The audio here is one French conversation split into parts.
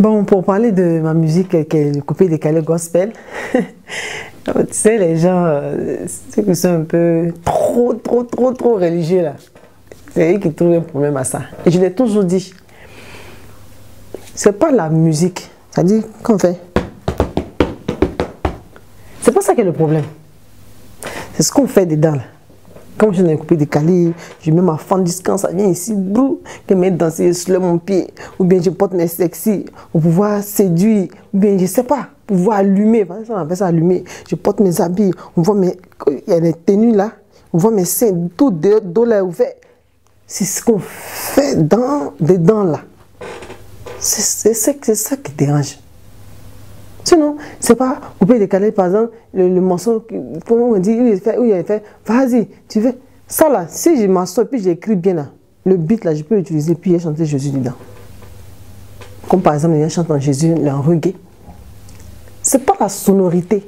Bon, pour parler de ma musique qui est le coupé décalé gospel, tu sais, les gens, euh, ceux qui sont un peu trop, trop, trop, trop religieux là, c'est eux qui trouvent un problème à ça. Et je l'ai toujours dit, c'est pas la musique, dit qu'on fait. C'est pas ça qui est le problème. C'est ce qu'on fait dedans là. Comme je n'ai coupé décalé, je mets ma fente quand ça vient ici, brou, que me danser sur mon pied, ou bien je porte mes sexy pour pouvoir séduire, ou bien je sais pas, pouvoir allumer, on appelle ça allumer. Je porte mes habits, on voit mes, il y a des tenues là, on voit mes seins, tout de, dos là ouvert. C'est ce qu'on fait dans, dedans là. C'est ça qui dérange. Sinon, c'est pas couper décaler, par exemple, le, morceau, comment on dit, où il fait, où il fait, vas-y, tu veux. Ça là, si je m'assois puis j'écris bien là, le beat là, je peux l'utiliser puis chanter Jésus dedans. Comme par exemple, il y a chantant Jésus, le reggae. C'est pas la sonorité.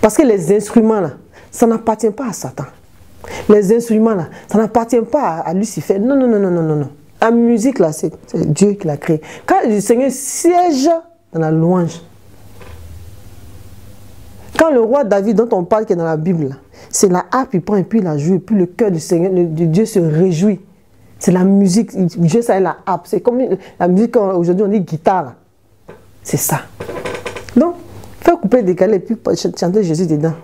Parce que les instruments là, ça n'appartient pas à Satan. Les instruments là, ça n'appartient pas à Lucifer. Non, non, non, non, non, non. La musique là, c'est Dieu qui l'a créé. Quand le Seigneur siège dans la louange, quand le roi David, dont on parle qui est dans la Bible, c'est la harpe, il prend et puis il la joue, et puis le cœur de Dieu se réjouit. C'est la musique, Dieu ça est la harpe. C'est comme la musique, aujourd'hui on dit guitare. C'est ça. Donc, faire couper, décaler, et puis chanter Jésus dedans.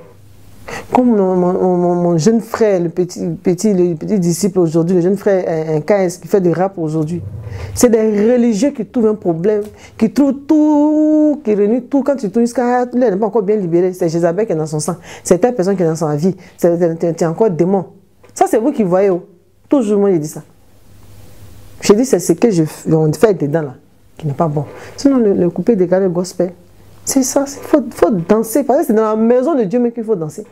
Comme mon, jeune frère, le petit, petit, le petit disciple aujourd'hui, le jeune frère un KS qui fait des rap aujourd'hui. C'est des religieux qui trouvent un problème, qui trouvent tout, qui réunissent tout. Quand tu trouves jusqu'à il n'est pas encore bien libéré. C'est Jézabel qui est dans son sang. C'est telle personne qui est dans sa vie. C'est encore démon. Ça, c'est vous qui voyez. Oh. Toujours, moi, je dis ça. Je dis, c'est ce que je fais dedans là, qui n'est pas bon. Sinon, le, le coupé décalé gospel, c'est ça. Il faut, faut, danser. Parce que c'est dans la maison de Dieu mais qu'il faut danser.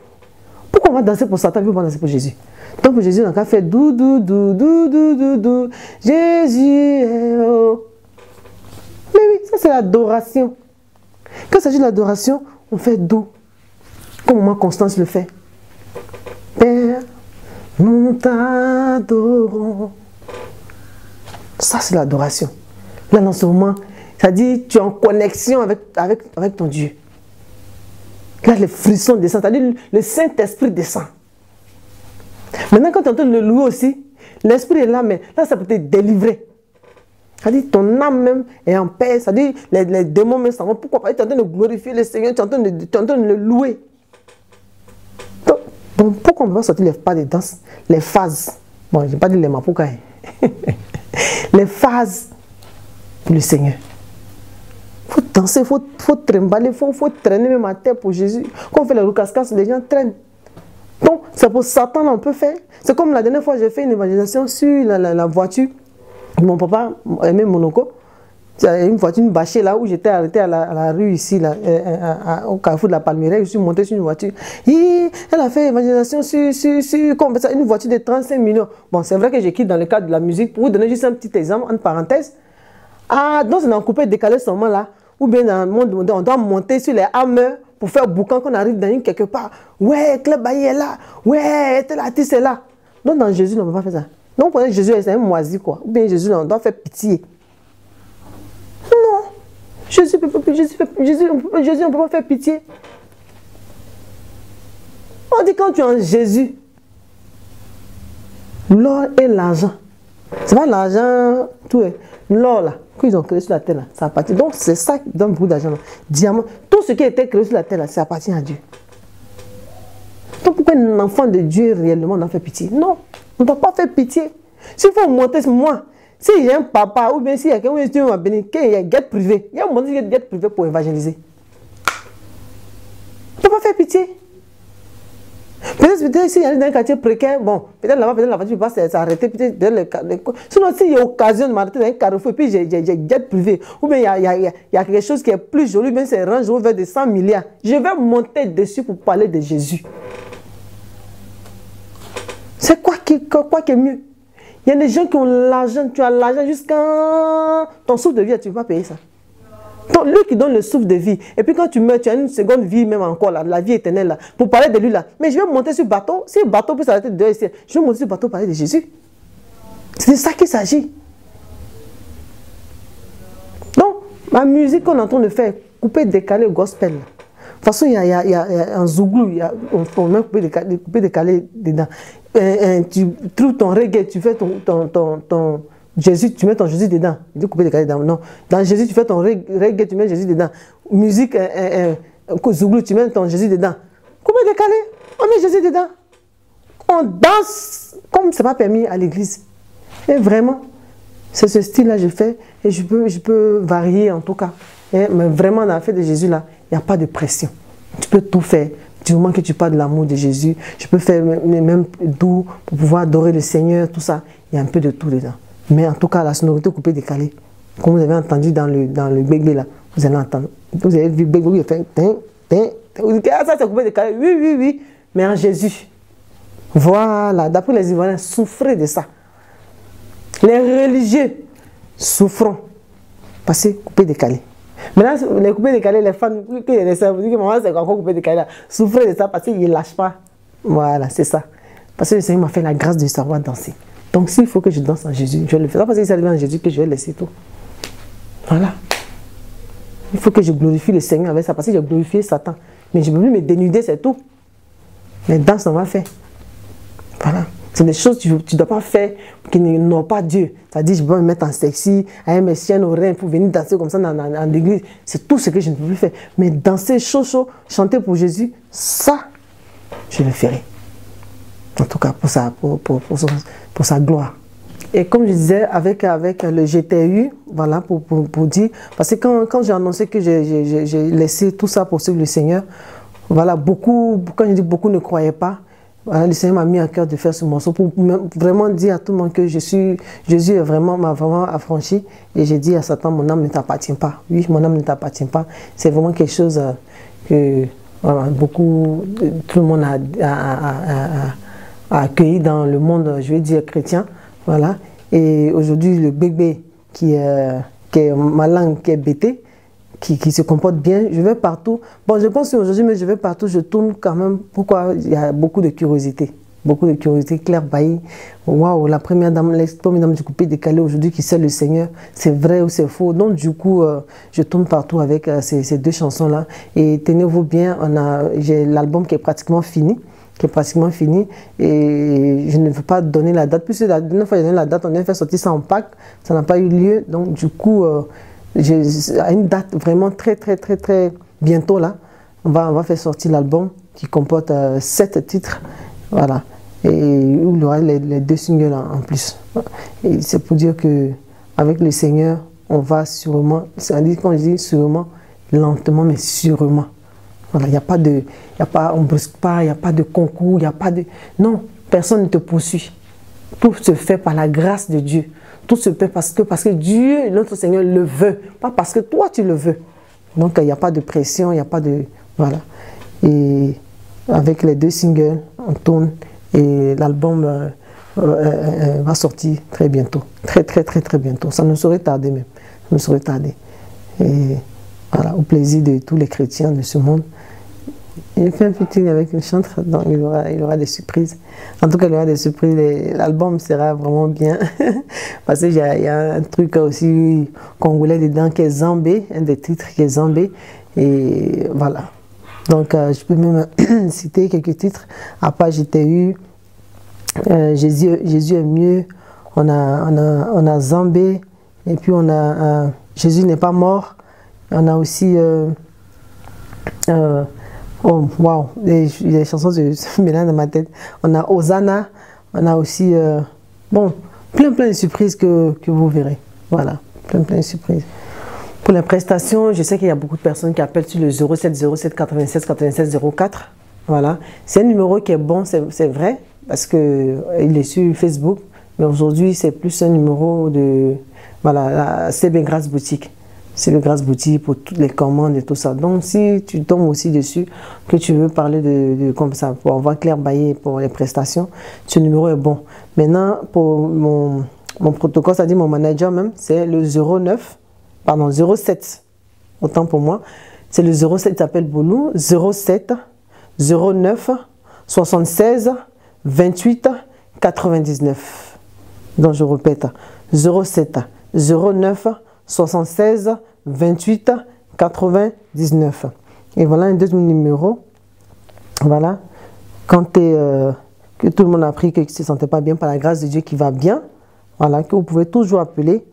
On va danser pour Satan et on va danser pour Jésus Donc pour Jésus, on a fait dou dou dou dou dou dou dou. Jésus est oh. Mais oui, ça c'est l'adoration. Quand il s'agit de l'adoration, on fait dou. Comme moi, Constance le fait. Père, nous t'adorons. Ça c'est l'adoration. Là, dans ce moment, ça dit tu es en connexion avec, avec ton Dieu. Là, les frissons descendent, c'est-à-dire le Saint-Esprit descend. Maintenant, quand tu entends le louer aussi, l'Esprit est là, mais là, ça peut te délivrer. C'est-à-dire ton âme même est en paix, c'est-à-dire les, les, démons même s'en vont. Pourquoi? Pas Tu es en train de glorifier le Seigneur, tu es en train de, le louer. Donc, pourquoi on va sortir les pas de danse, les phases Bon, je n'ai pas dit les mapoukas. Hein. les phases pour le Seigneur faut danser, faut, faut trimballer, faut, faut traîner même à terre pour Jésus. Quand on fait le cascas, les gens traînent. Donc, c'est pour Satan, on peut faire. C'est comme la dernière fois, j'ai fait une évangélisation sur la, voiture. Mon papa aimait Monaco. Une voiture, une bâchée là où j'étais arrêté à la, rue ici, là, euh, euh, au carrefour de la Palmyre. Je suis monté sur une voiture. Et elle a fait évangélisation sur, sur, sur une voiture de 35 millions. Bon, c'est vrai que quitté dans le cadre de la musique. Pour vous donner juste un petit exemple, en parenthèse. Ah, donc c'est dans coupé décalé ce moment-là, ou bien dans le monde, on doit monter sur les hammers pour faire boucan qu'on arrive dans une quelque part. Ouais, Club est là. Ouais, tel artiste est là. Donc dans Jésus, on ne peut pas faire ça. Donc pour Jésus, c'est un moisi quoi. Ou bien Jésus, on doit faire pitié. Non. Jésus, Jésus, Jésus, Jésus on ne peut pas faire pitié. On dit quand tu es en Jésus, l'or et l'argent. C'est pas l'argent, tout est. L'or là, qu'ils ont créé sur la terre, ça appartient. Donc c'est ça qui donne beaucoup d'argent. Diamant, tout ce qui a été créé sur la terre, ça appartient à Dieu. Donc pourquoi un enfant de Dieu réellement doit faire pitié? Non, on ne doit pas faire pitié. S'il faut monter, moi, s'il y a un papa ou bien s'il y a quelqu'un qui m'a béni, qu'il y a un guette privé, il y a un monter qui guette privé pour évangéliser. On ne doit pas faire pitié. Peut-être peut s'il y a dans un quartier précaire, bon, peut-être là-bas, peut-être la voiture va s'arrêter, peut-être le Sinon, s'il y a occasion de m'arrêter dans un carrefour, puis j'ai jet privé, ou bien il y a, y, a, y a, quelque chose qui est plus joli, bien c'est Range Rover de 100 milliards, je vais monter dessus pour parler de Jésus. C'est quoi qui, quoi qui est mieux? Il y a des gens qui ont l'argent, tu as l'argent jusqu'à ton souffle de vie, tu vas payer ça. Lui qui donne le souffle de vie. Et puis quand tu meurs, tu as une seconde vie même encore, là, la vie éternelle, là, pour parler de lui là. Mais je vais monter sur le bateau. Si le bateau peut s'arrêter de ici, je vais monter sur le bateau pour parler de Jésus. C'est de ça qu'il s'agit. Donc, La musique qu'on est en train de faire, couper, décaler, gospel. De toute façon, il y a, y a, un zouglou, il y a, on peut même couper, décaler, couper, décaler dedans. tu trouves ton reggae, tu fais ton, ton Jésus, tu mets ton Jésus dedans. dis couper, décaler dedans. Non. Dans Jésus, tu fais ton reggae, tu mets Jésus dedans. Musique, zouglou, tu mets ton Jésus dedans. Couper, décaler, on met Jésus dedans. On danse comme ce n'est pas permis à l'église. Et vraiment, c'est ce style-là que je fais et je peux, je peux varier en tout cas. mais vraiment, dans la fête de Jésus, là, il n'y a pas de pression. Tu peux tout faire. Du moment que tu parles de l'amour de Jésus, je peux faire même doux pour pouvoir adorer le Seigneur, tout ça. Il y a un peu de tout dedans. Mais en tout cas, la sonorité coupée décalée, comme vous avez entendu dans le, dans le bébé là, vous allez entendre. Vous avez vu bébé, il fait Vous dites, ah, ça c'est coupé décalé. Oui, oui, oui. Mais en Jésus. Voilà. D'après les Ivoiriens, souffrez de ça. Les religieux souffront. Parce que coupé décalé. Maintenant, les coupés décalés, les fans, les vous dites que maman, c'est encore coupé décalé. Souffrez de ça parce qu'ils ne lâchent pas. Voilà, c'est ça. Parce que le Seigneur m'a fait la grâce de savoir danser. Donc, s'il faut que je danse en Jésus, je le fais. Pas parce que c'est arrivé en Jésus que je vais laisser tout. Voilà. Il faut que je glorifie le Seigneur avec ça parce que j'ai glorifié Satan. Mais je ne peux plus me dénuder, c'est tout. Mais danse, on va faire. Voilà. C'est des choses que tu ne dois pas faire qui n'ont pas Dieu. C'est-à-dire, je peux me mettre en sexy, aller mes chiennes au rein pour venir danser comme ça dans, l'église. C'est tout ce que je ne peux plus faire. Mais danser chaud, chaud, chanter pour Jésus, ça, je le ferai. En tout cas, pour sa, pour, pour, pour, sa gloire. Et comme je disais, avec, avec le GTU, voilà, pour, pour, dire, parce que quand, quand j'ai annoncé que j'ai laissé tout ça pour suivre le Seigneur, voilà, beaucoup, quand je dis beaucoup ne croyaient pas, le Seigneur m'a mis à cœur de faire ce morceau pour vraiment dire à tout le monde que je suis, Jésus est vraiment, m'a vraiment affranchi. Et j'ai dit à Satan, mon âme ne t'appartient pas. Oui, mon âme ne t'appartient pas. C'est vraiment quelque chose euh, que beaucoup, tout le monde a, accueilli dans le monde, je vais dire, chrétien. Voilà. Et aujourd'hui, le bébé qui, euh, qui est ma langue qui est bêtée, qui, se comporte bien. Je vais partout. Bon, je pense qu'aujourd'hui, mais je vais partout, je tourne quand même. Pourquoi? Il y a beaucoup de curiosité. Beaucoup de curiosité. Claire Bailly, waouh, la première dame, la première dame du coupé décalé aujourd'hui qui sait le Seigneur. C'est vrai ou c'est faux? Donc, du coup, euh, je tourne partout avec euh, ces, deux chansons-là. Et tenez-vous bien, j'ai l'album qui est pratiquement fini qui est pratiquement fini et je ne veux pas donner la date. Puisque la dernière fois j'ai donné la date, on a fait sortir ça en pack, ça n'a pas eu lieu. Donc du coup, euh, à une date vraiment très, très, très, très bientôt, là, on va, on va faire sortir l'album qui comporte euh, sept titres. Voilà. Et où il y aura les, deux singles en, plus. Et c'est pour dire que avec le Seigneur, on va sûrement, c'est-à-dire quand je dis sûrement, lentement, mais sûrement. Il n'y a pas de, y a pas, on ne brusque pas, il n'y a pas de concours, il n'y a pas de... Non, personne ne te poursuit. Tout se fait par la grâce de Dieu. Tout se fait parce que, parce que Dieu, notre Seigneur, le veut. Pas parce que toi, tu le veux. Donc, il n'y a pas de pression, il n'y a pas de... Voilà. Et avec les deux singles, on tourne et l'album euh, euh, euh, va sortir très bientôt. Très, très, très, très bientôt. Ça ne saurait tarder même. Ça ne saurait tarder. Et voilà, au plaisir de tous les chrétiens de ce monde. Il fait un featuring avec une chantre, donc il aura, il aura des surprises. En tout cas, il aura des surprises. L'album sera vraiment bien. Parce qu'il y, a un truc aussi congolais dedans qui est Zambé, un des titres qui est Zambé. Et voilà. Donc, euh, je peux même citer quelques titres. À part GTU, euh, Jésus, Jésus est mieux. On a, on a, on a Zambé. Et puis, on a euh, Jésus n'est pas mort. On a aussi. Oh, waouh, les, chansons se, mélangent dans ma tête. On a Osana, on a aussi, euh, bon, plein plein de surprises que, que, vous verrez. Voilà, plein plein de surprises. Pour les prestations, je sais qu'il y a beaucoup de personnes qui appellent sur le 07 07 96 96 04. Voilà, c'est un numéro qui est bon, c'est vrai, parce qu'il euh, est sur Facebook, mais aujourd'hui c'est plus un numéro de, voilà, c'est CB Grâce Boutique c'est le Grâce Boutique pour toutes les commandes et tout ça. Donc, si tu tombes aussi dessus, que tu veux parler de, comme ça, pour avoir Claire Baillet pour les prestations, ce numéro est bon. Maintenant, pour mon, mon protocole, c'est-à-dire mon manager même, c'est le 09, pardon, 07, autant pour moi. C'est le 07 qui s'appelle Boulou, 07 09 76 28 99. Donc, je répète, 07 09 76 28 99. Et voilà un deuxième numéro. Voilà. Quand euh, que tout le monde a appris qu'il ne se sentait pas bien par la grâce de Dieu qui va bien, voilà, que vous pouvez toujours appeler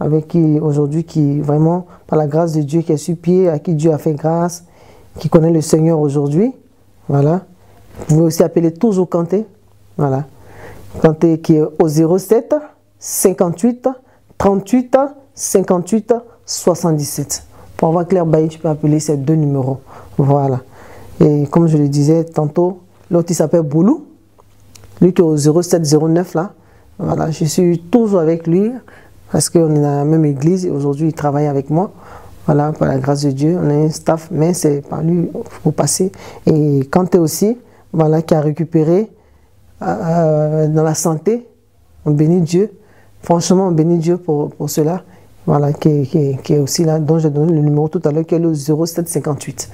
avec qui aujourd'hui, qui vraiment, par la grâce de Dieu, qui est sur pied, à qui Dieu a fait grâce, qui connaît le Seigneur aujourd'hui. Voilà. Vous pouvez aussi appeler toujours Kanté. Voilà. Kanté qui est au 07 58 38 58 77. Pour avoir Claire Bailly, tu peux appeler ces deux numéros. Voilà. Et comme je le disais tantôt, l'autre il s'appelle Boulou. Lui qui est au 0709 là. Voilà, je suis toujours avec lui parce qu'on est dans la même église et aujourd'hui il travaille avec moi. Voilà, par la grâce de Dieu, on a un staff, mais c'est par lui au passé. Et Kanté aussi, voilà, qui a récupéré euh, dans la santé, on bénit Dieu. Franchement, on bénit Dieu pour, pour cela. Voilà, qui, est aussi là, dont j'ai donné le numéro tout à l'heure, qui est le 0758.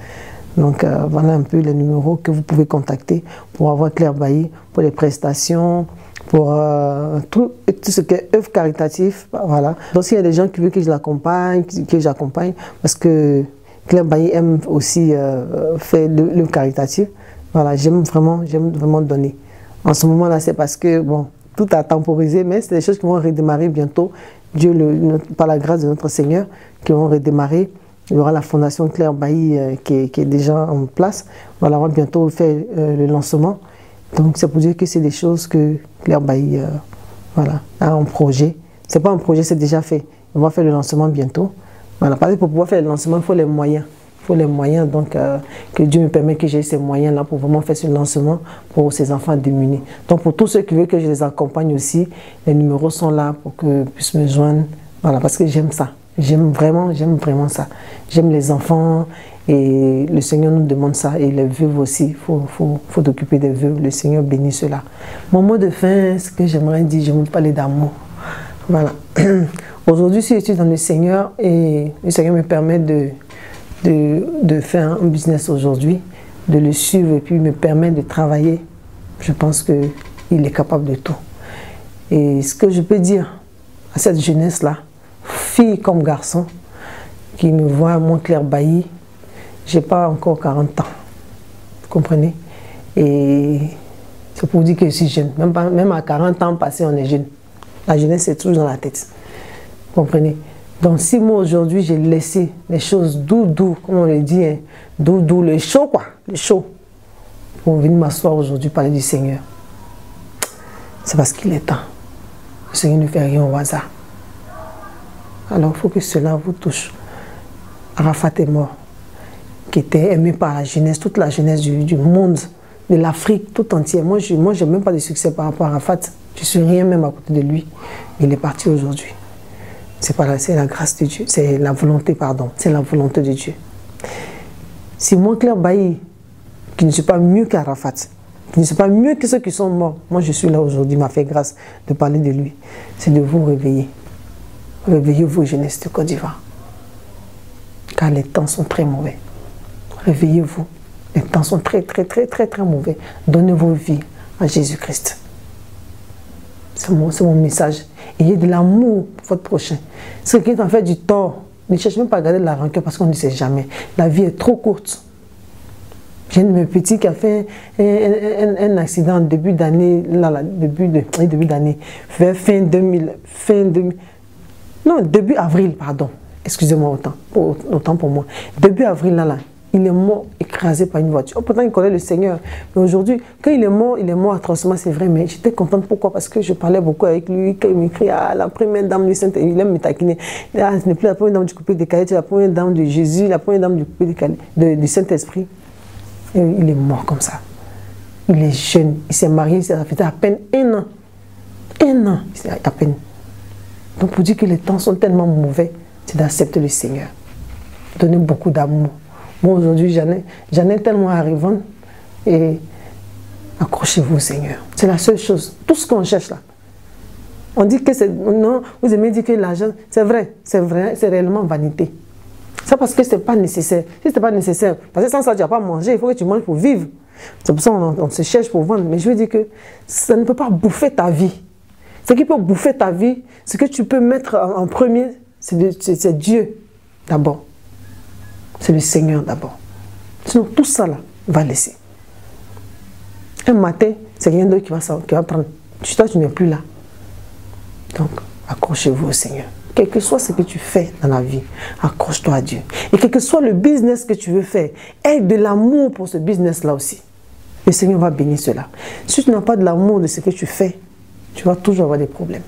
Donc euh, voilà un peu les numéros que vous pouvez contacter pour avoir Claire Bailly, pour les prestations, pour euh, tout, tout, ce qui est œuvre caritative. Voilà. Donc s'il y a des gens qui veulent que je l'accompagne, que j'accompagne, parce que Claire Bailly aime aussi euh, faire l'œuvre caritative. Voilà, j'aime vraiment, j'aime vraiment donner. En ce moment-là, c'est parce que, bon, tout a temporisé, mais c'est des choses qui vont redémarrer bientôt. Dieu, par la grâce de notre Seigneur, qui vont redémarrer. Il y aura la fondation Claire Bailly euh, qui, est, déjà en place. On va bientôt faire le lancement. Donc c'est pour dire que c'est des choses que Claire Bailly euh, voilà, a un projet. Ce n'est pas un projet, c'est déjà fait. On va faire le lancement bientôt. Voilà, parce que pour pouvoir faire le lancement, il faut les moyens. Faut les moyens, donc euh, que Dieu me permette que j'ai ces moyens-là pour vraiment faire ce lancement pour ces enfants démunis. Donc pour tous ceux qui veulent que je les accompagne aussi, les numéros sont là pour que puissent me joindre. Voilà, parce que j'aime ça. J'aime vraiment, j'aime vraiment ça. J'aime les enfants et le Seigneur nous demande ça. Et les veuves aussi, il faut, faut, faut s'occuper des veuves. Le Seigneur bénit cela. Mon mot de fin, ce que j'aimerais dire, je veux parler d'amour. Voilà. Aujourd'hui, si je suis dans le Seigneur et le Seigneur me permet de, de, faire un business aujourd'hui, de le suivre et puis me permet de travailler, je pense qu'il est capable de tout. Et ce que je peux dire à cette jeunesse-là, fille comme garçon, qui me voit, mon clair bailli, j'ai pas encore 40 ans. Vous comprenez? Et c'est pour dire que je suis jeune. Même, même à 40 ans passé, on est jeune. La jeunesse, c'est toujours dans la tête. Vous comprenez? Donc, si moi aujourd'hui, j'ai laissé les choses doux, doux, comme on le dit, hein, doux, doux, le chaud, quoi, le chaud, pour venir m'asseoir aujourd'hui parler du Seigneur, c'est parce qu'il est temps. Le Seigneur ne fait rien au hasard. Alors, il faut que cela vous touche. Arafat est mort qui était aimé par la jeunesse, toute la jeunesse du, monde, de l'Afrique tout entière. Moi, je n'ai même pas de succès par rapport à Rafat. Je ne suis rien même à côté de lui. Il est parti aujourd'hui. C'est pas c'est la grâce de Dieu. C'est la volonté, pardon. C'est la volonté de Dieu. Si moi, Claire Bailly, qui ne suis pas mieux qu'Arafat, qui ne suis pas mieux que ceux qui sont morts, moi je suis là aujourd'hui, m'a fait grâce de parler de lui. C'est de vous réveiller. Réveillez-vous, jeunesse de Côte d'Ivoire. Car les temps sont très mauvais. Réveillez-vous. Les temps sont très, très, très, très, très mauvais. Donnez vos vies à Jésus-Christ. C'est mon, mon, message. Ayez de l'amour pour votre prochain. Ce qui est fait du tort, ne cherchez même pas à garder de la rancœur parce qu'on ne sait jamais. La vie est trop courte. J'ai un de mes petits qui a fait un, accident début d'année, là, là, début de, début d'année, fin 2000, fin 2000, non, début avril, pardon. Excusez-moi autant, autant pour moi. Début avril, là, là, il est mort écrasé par une voiture. Pourtant, il connaît le Seigneur. Mais aujourd'hui, quand il est mort, il est mort atrocement, c'est vrai. Mais j'étais contente. Pourquoi? Parce que je parlais beaucoup avec lui. Quand il m'écrit, ah, la première dame du Saint, il aime me taquiner. Ah, ce n'est plus la première dame du coupé de Calais, c'est la première dame de Jésus, la première dame du coupé de Calais, du Saint-Esprit. Il est mort comme ça. Il est jeune. Il s'est marié, ça fait à peine un an. Un an, à peine. Donc, pour dire que les temps sont tellement mauvais, c'est d'accepter le Seigneur. Donner beaucoup d'amour. Moi, aujourd'hui, j'en ai, tellement arrivant. Et accrochez-vous, Seigneur. C'est la seule chose. Tout ce qu'on cherche là. On dit que c'est. Non, vous aimez dire que l'argent. C'est vrai, c'est vrai, c'est réellement vanité. C'est parce que ce n'est pas nécessaire. Si ce n'est pas nécessaire, parce que sans ça, tu n'as pas manger, il faut que tu manges pour vivre. C'est pour ça qu'on se cherche pour vendre. Mais je veux dire que ça ne peut pas bouffer ta vie. Ce qui peut bouffer ta vie, ce que tu peux mettre en, premier, c'est Dieu. d'abord. C'est le Seigneur d'abord. Sinon, tout ça là va laisser. Un matin, c'est rien d'autre qui va, prendre. Toi, tu n'es plus là. Donc, accrochez-vous au Seigneur. Quel que soit ce que tu fais dans la vie, accroche-toi à Dieu. Et quel que soit le business que tu veux faire, aie de l'amour pour ce business-là aussi. Le Seigneur va bénir cela. Si tu n'as pas de l'amour de ce que tu fais, tu vas toujours avoir des problèmes.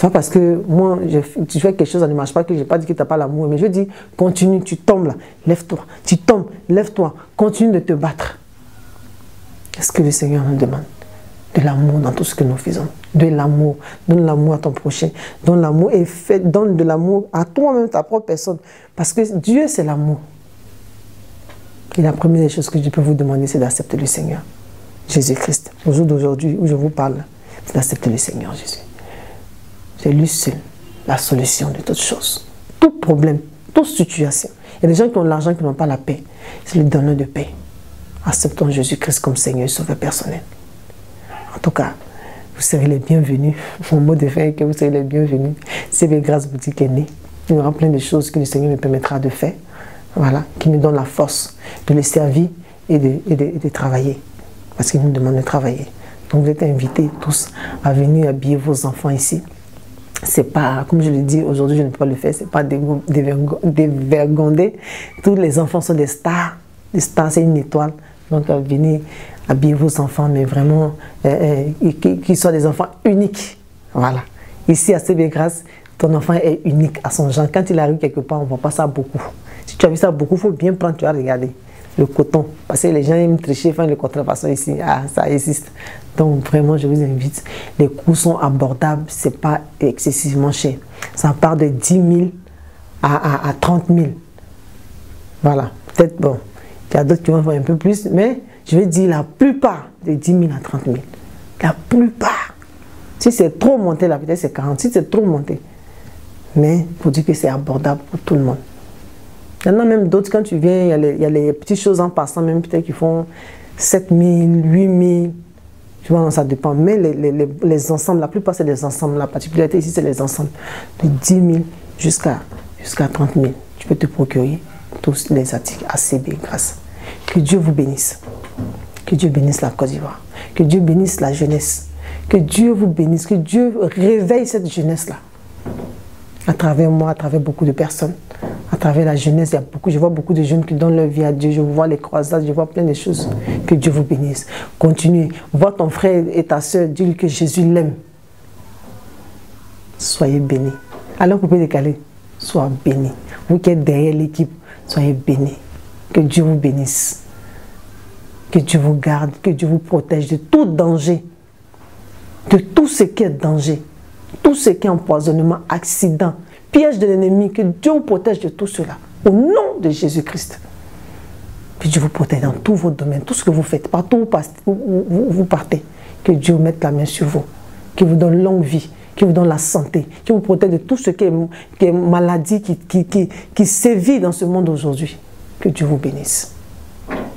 C'est pas parce que moi, tu fais quelque chose, ça ne marche pas, que je n'ai pas dit que tu n'as pas l'amour. Mais je dis, continue, tu tombes là, lève-toi. Tu tombes, lève-toi. Continue de te battre. Qu'est-ce que le Seigneur nous demande De l'amour dans tout ce que nous faisons? De l'amour. Donne l'amour à ton prochain. Donne l'amour et fais, donne de l'amour à toi-même, ta propre personne. Parce que Dieu, c'est l'amour. Et la première des choses que je peux vous demander, c'est d'accepter le Seigneur. Jésus-Christ. Au jour d'aujourd'hui où je vous parle, c'est d'accepter le Seigneur Jésus. C'est lui seul la solution de toutes choses. Tout problème, toute situation. Il y a des gens qui ont l'argent qui n'ont pas la paix. C'est le donneur de paix. Acceptons Jésus-Christ comme Seigneur et Sauveur personnel. En tout cas, vous serez les bienvenus. Mon mot de fin est que vous serez les bienvenus. CB Grâce Boutique est né. Il y aura plein de choses que le Seigneur me permettra de faire. Voilà, qui me donne la force de le servir et de travailler. Parce qu'il nous demande de travailler. Donc vous êtes invités tous à venir habiller vos enfants ici. C'est pas, comme je le dis aujourd'hui, je ne peux pas le faire, c'est pas dévergonder. Tous les enfants sont des stars. Les stars, c'est une étoile. Donc venez habiller vos enfants, mais vraiment euh, euh, qu'ils soient des enfants uniques. Voilà. Ici à CB Grâce, ton enfant est unique à son genre. Quand il arrive quelque part, on ne voit pas ça beaucoup. Si tu as vu ça beaucoup, il faut bien prendre, tu vas regarder coton. Parce que les gens aiment tricher, faire les contrefaçons ici. Ah, ça existe. Donc vraiment, je vous invite. Les coûts sont abordables, c'est pas excessivement cher. Ça part de 10 000 à, à, 30 000. Voilà. Peut-être, bon, il y a d'autres qui vont faire un peu plus, mais je vais dire la plupart de 10 000 à 30 000. La plupart. Si c'est trop monté, là, peut-être c'est 40. Si c'est trop monté. Mais pour dire que c'est abordable pour tout le monde. Il y en a même d'autres, quand tu viens, il y, a les, petites choses en passant, même peut-être qui font 7 000, 8 000. Tu vois, ça dépend. Mais les, ensembles, la plupart, c'est des ensembles. La particularité ici, c'est les ensembles de 10 000 jusqu'à jusqu'à 30 000. Tu peux te procurer tous les articles ACB grâce. Que Dieu vous bénisse. Que Dieu bénisse la Côte d'Ivoire. Que Dieu bénisse la jeunesse. Que Dieu vous bénisse. Que Dieu réveille cette jeunesse-là. À travers moi, à travers beaucoup de personnes travers la jeunesse, il y a beaucoup, je vois beaucoup de jeunes qui donnent leur vie à Dieu. Je vois les croisades, je vois plein de choses. Que Dieu vous bénisse. Continuez. Vois ton frère et ta soeur, dis-lui que Jésus l'aime. Soyez bénis. Alors vous pouvez décaler. Soyez bénis. Vous qui êtes derrière l'équipe, soyez bénis. Que Dieu vous bénisse. Que Dieu vous garde, que Dieu vous protège de tout danger. De tout ce qui est danger. Tout ce qui est empoisonnement, accident, piège de l'ennemi, que Dieu vous protège de tout cela. Au nom de Jésus-Christ. Que Dieu vous protège dans tous vos domaines, tout ce que vous faites, partout où vous partez. Que Dieu mette la main sur vous. Qu'il vous donne longue vie, qu'il vous donne la santé, qu'il vous protège de tout ce qui est, maladie, qui, qui, qui sévit dans ce monde aujourd'hui. Que Dieu vous bénisse.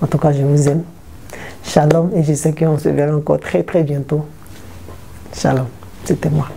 En tout cas, je vous aime. Shalom et je sais qu'on se verra encore très très bientôt. Shalom. C'était moi.